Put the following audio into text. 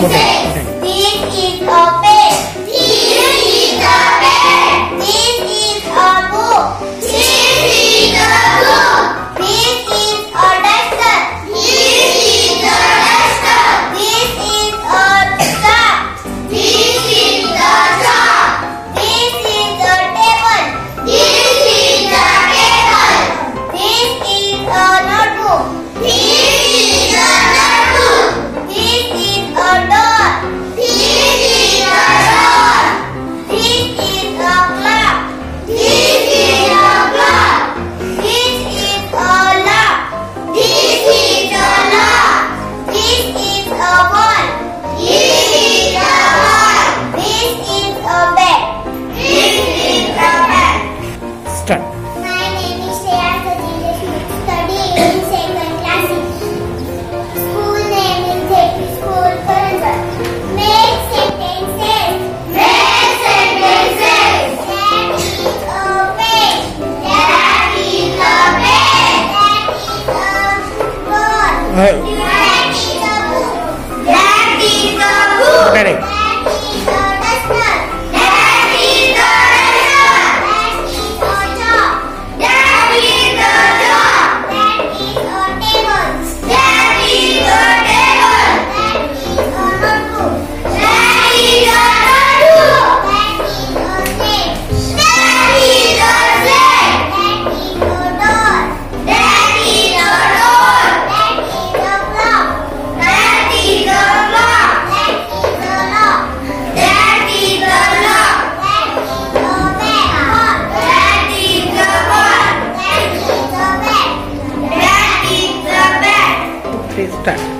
不对？Dari tebu. Dari tebu. Oke deh. time